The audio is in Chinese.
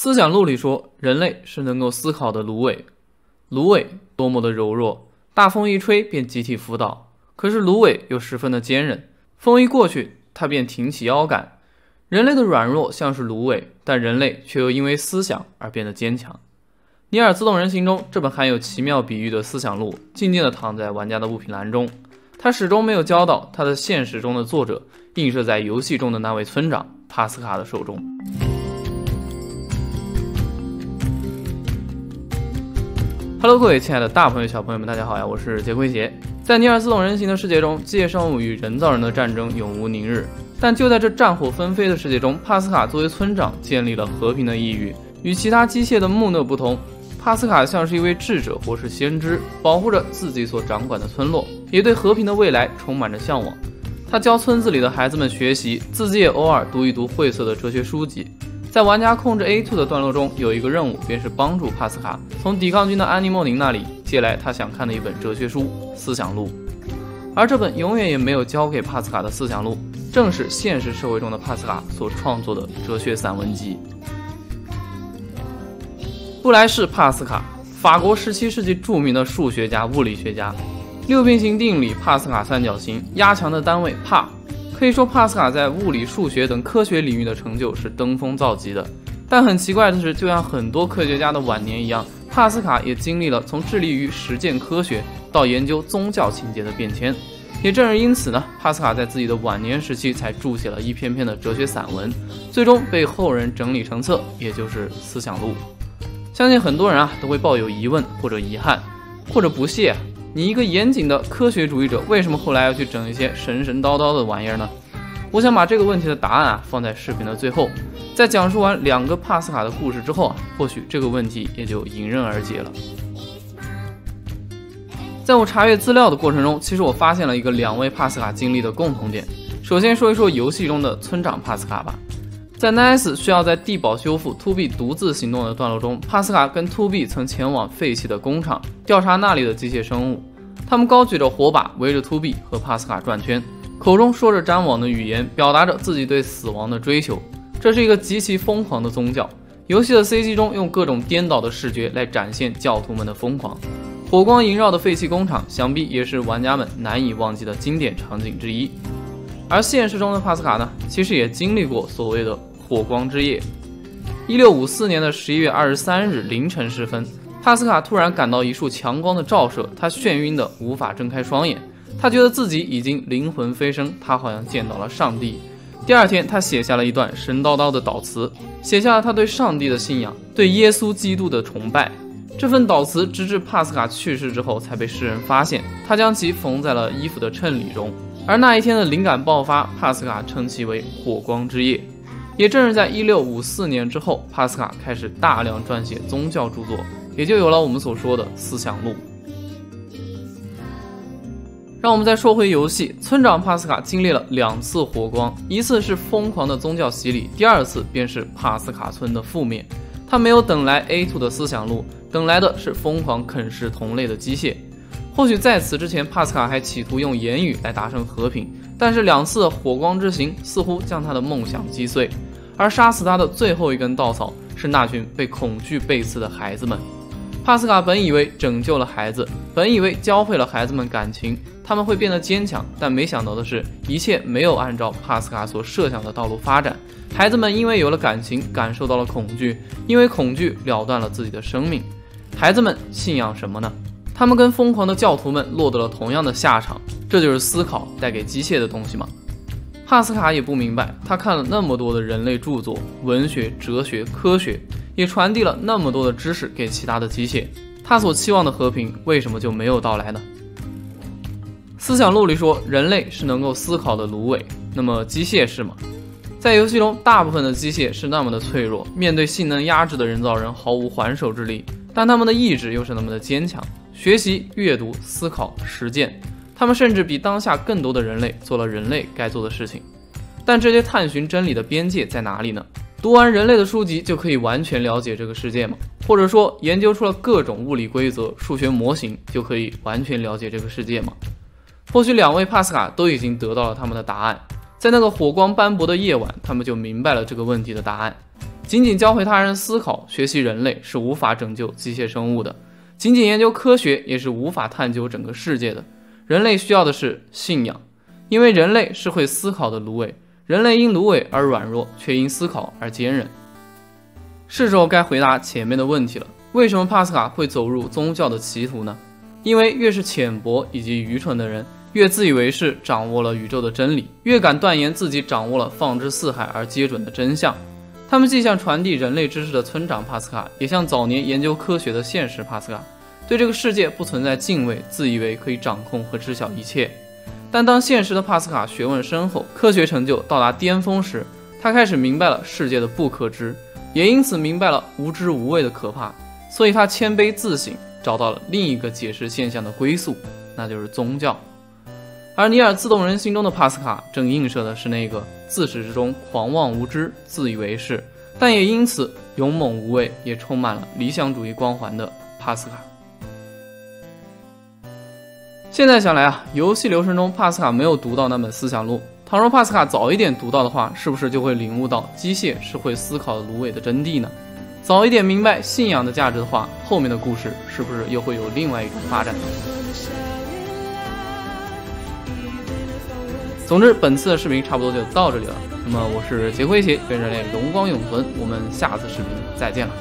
思想录里说，人类是能够思考的芦苇，芦苇多么的柔弱，大风一吹便集体扑倒；可是芦苇又十分的坚韧，风一过去，它便挺起腰杆。人类的软弱像是芦苇，但人类却又因为思想而变得坚强。《尼尔：自动人形》中这本含有奇妙比喻的思想录，静静地躺在玩家的物品栏中，它始终没有交到它的现实中的作者映射在游戏中的那位村长帕斯卡的手中。Hello，各位亲爱的大朋友、小朋友们，大家好呀！我是杰奎杰。在《尼尔：斯动人形》的世界中，机械生物与人造人的战争永无宁日。但就在这战火纷飞的世界中，帕斯卡作为村长建立了和平的意欲。与其他机械的木讷不同，帕斯卡像是一位智者或是先知，保护着自己所掌管的村落，也对和平的未来充满着向往。他教村子里的孩子们学习，自己也偶尔读一读晦涩的哲学书籍。在玩家控制 A2 的段落中，有一个任务，便是帮助帕斯卡从抵抗军的安妮莫宁那里借来他想看的一本哲学书《思想录》，而这本永远也没有交给帕斯卡的思想录，正是现实社会中的帕斯卡所创作的哲学散文集。布莱士·帕斯卡，法国17世纪著名的数学家、物理学家，六边形定理帕斯卡三角形压强的单位帕。可以说，帕斯卡在物理、数学等科学领域的成就是登峰造极的。但很奇怪的是，就像很多科学家的晚年一样，帕斯卡也经历了从致力于实践科学到研究宗教情节的变迁。也正是因此呢，帕斯卡在自己的晚年时期才著写了一篇篇的哲学散文，最终被后人整理成册，也就是《思想录》。相信很多人啊都会抱有疑问或者遗憾，或者不屑。你一个严谨的科学主义者，为什么后来要去整一些神神叨叨的玩意儿呢？我想把这个问题的答案啊放在视频的最后，在讲述完两个帕斯卡的故事之后啊，或许这个问题也就迎刃而解了。在我查阅资料的过程中，其实我发现了一个两位帕斯卡经历的共同点。首先说一说游戏中的村长帕斯卡吧，在 Nice 需要在地堡修复 To B 独自行动的段落中，帕斯卡跟 To B 曾前往废弃的工厂调查那里的机械生物。他们高举着火把，围着 To B 和帕斯卡转圈，口中说着粘网的语言，表达着自己对死亡的追求。这是一个极其疯狂的宗教。游戏的 CG 中用各种颠倒的视觉来展现教徒们的疯狂。火光萦绕的废弃工厂，想必也是玩家们难以忘记的经典场景之一。而现实中的帕斯卡呢，其实也经历过所谓的火光之夜。一六五四年的十一月二十三日凌晨时分。帕斯卡突然感到一束强光的照射，他眩晕的无法睁开双眼。他觉得自己已经灵魂飞升，他好像见到了上帝。第二天，他写下了一段神叨叨的祷词，写下了他对上帝的信仰，对耶稣基督的崇拜。这份祷词直至帕斯卡去世之后才被世人发现，他将其缝在了衣服的衬里中。而那一天的灵感爆发，帕斯卡称其为“火光之夜”。也正是在一六五四年之后，帕斯卡开始大量撰写宗教著作。也就有了我们所说的思想录。让我们再说回游戏，村长帕斯卡经历了两次火光，一次是疯狂的宗教洗礼，第二次便是帕斯卡村的覆灭。他没有等来 A2 的思想录，等来的是疯狂啃食同类的机械。或许在此之前，帕斯卡还企图用言语来达成和平，但是两次火光之行似乎将他的梦想击碎，而杀死他的最后一根稻草是那群被恐惧背刺的孩子们。帕斯卡本以为拯救了孩子，本以为教会了孩子们感情，他们会变得坚强，但没想到的是，一切没有按照帕斯卡所设想的道路发展。孩子们因为有了感情，感受到了恐惧，因为恐惧了断了自己的生命。孩子们信仰什么呢？他们跟疯狂的教徒们落得了同样的下场。这就是思考带给机械的东西吗？帕斯卡也不明白，他看了那么多的人类著作，文学、哲学、科学。也传递了那么多的知识给其他的机械，他所期望的和平为什么就没有到来呢？思想录里说，人类是能够思考的芦苇，那么机械是吗？在游戏中，大部分的机械是那么的脆弱，面对性能压制的人造人毫无还手之力，但他们的意志又是那么的坚强，学习、阅读、思考、实践，他们甚至比当下更多的人类做了人类该做的事情。但这些探寻真理的边界在哪里呢？读完人类的书籍就可以完全了解这个世界吗？或者说，研究出了各种物理规则、数学模型就可以完全了解这个世界吗？或许两位帕斯卡都已经得到了他们的答案，在那个火光斑驳的夜晚，他们就明白了这个问题的答案。仅仅教会他人思考、学习人类是无法拯救机械生物的；仅仅研究科学也是无法探究整个世界的。人类需要的是信仰，因为人类是会思考的芦苇。人类因芦苇而软弱，却因思考而坚韧。是时候该回答前面的问题了：为什么帕斯卡会走入宗教的歧途呢？因为越是浅薄以及愚蠢的人，越自以为是掌握了宇宙的真理，越敢断言自己掌握了放之四海而皆准的真相。他们既像传递人类知识的村长帕斯卡，也像早年研究科学的现实帕斯卡，对这个世界不存在敬畏，自以为可以掌控和知晓一切。但当现实的帕斯卡学问深厚，科学成就到达巅峰时，他开始明白了世界的不可知，也因此明白了无知无畏的可怕。所以他谦卑自省，找到了另一个解释现象的归宿，那就是宗教。而尼尔自动人心中的帕斯卡，正映射的是那个自始至终狂妄无知、自以为是，但也因此勇猛无畏，也充满了理想主义光环的帕斯卡。现在想来啊，游戏流程中帕斯卡没有读到那本思想录。倘若帕斯卡早一点读到的话，是不是就会领悟到机械是会思考的芦苇的真谛呢？早一点明白信仰的价值的话，后面的故事是不是又会有另外一种发展呢？总之，本次的视频差不多就到这里了。那么，我是杰辉奇，愿人类荣光永存。我们下次视频再见了。